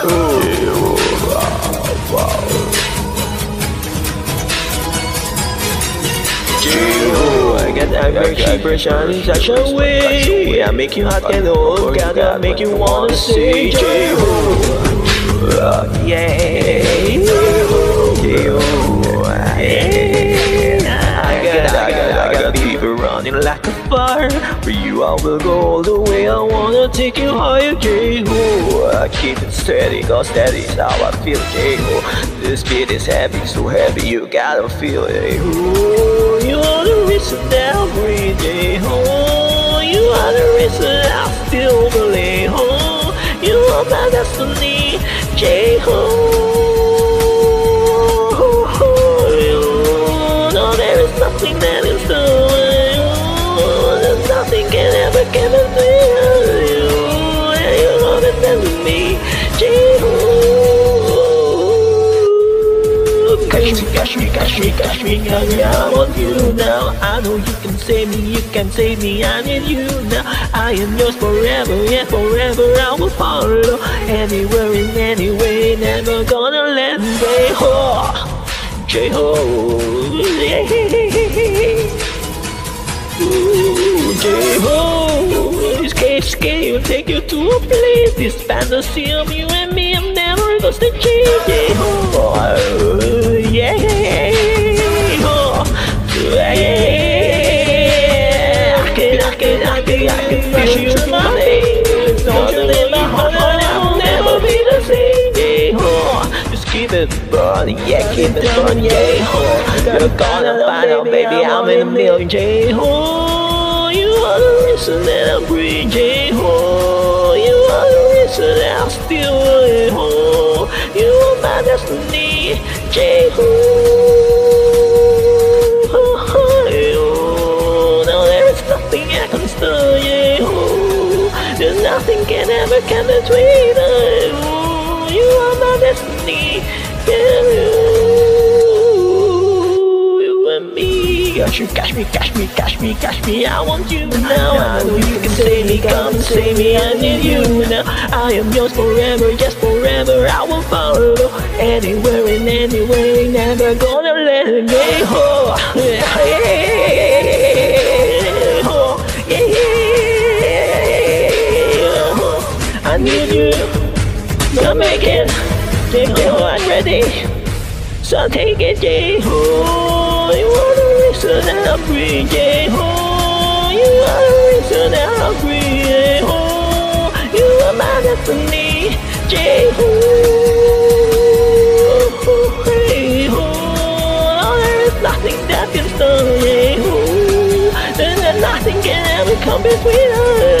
I that very cheaper shining such a way. I make you hot and old, gotta make you wanna say Jai Ho. Yeah. Yeah. I got, I got, I got people running like a fire. For you, I will go all the way. I wanna take you higher, Jai Ho. I keep it steady, go steady, is how I feel, Jai Ho. This beat is heavy, so heavy, you gotta feel it. Ooh, you are the reason that I breathe, Jai Ho. You are the reason I still believe, oh. You are my destiny, Jai Ho. Me, catch me, catch me, catch me, catch me. I want you now. I know you can save me, you can save me. I need you now. I am yours forever, yeah, forever. I will follow anywhere in any way. Never gonna let Jai Ho. J-Ho, yeah. Ooh, Jai Ho, case game will take you to a place. This fantasy of you and me, I'm never gonna stay. Jai Ho, I can, I can, I can, I can you in my veins. Don't you let my heart out, I will never be the same. Just keep it burning, yeah, keep it burning, yeah. Ho. You're gonna find out, baby, I'm in a million, Jai Ho. You are the reason that I breathe, Jai Ho. You are the reason that I still live, ho. You are my destiny, Jai Ho. Nothing can ever come between us. You are my destiny, you and me. Catch me, catch me, catch me, catch me. I want you now. I know you can save me, come and save me. I need you now. I am yours forever, yes, forever. I will follow anywhere in any way. Never gonna let it go. Yeah, I need you. Come make it. Jai Ho, I'm ready. So take it, Jai Ho. You are the reason that I breathe, Jai Ho. You are the reason that I breathe, Jai Ho. You are my destiny, Jai Ho. J-Ho. No, oh, there is nothing that can stop, Jai Ho. There's nothing can ever come between us.